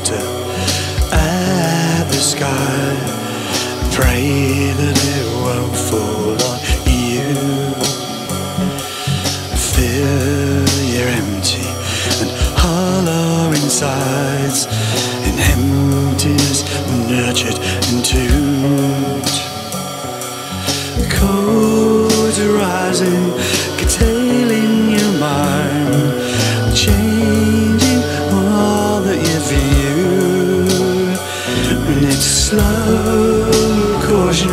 quarter at the sky. Pray that it won't fall on you. Fill your empty and hollow insides in emptiness nurtured and It's slow caution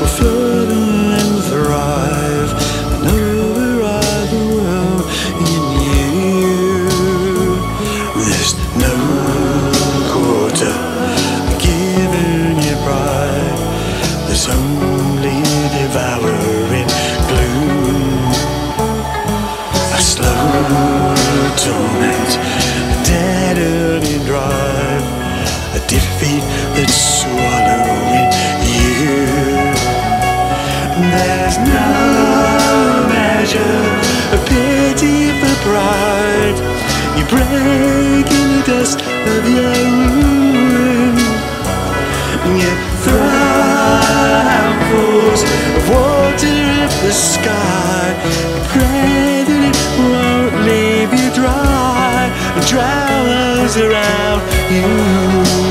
will flood and thrive and override the world in you. There's no There's no measure of pity for pride. You break in the dust of your ruin. You throw handfuls of water at the sky. Pray that it won't leave you dry and drown around you.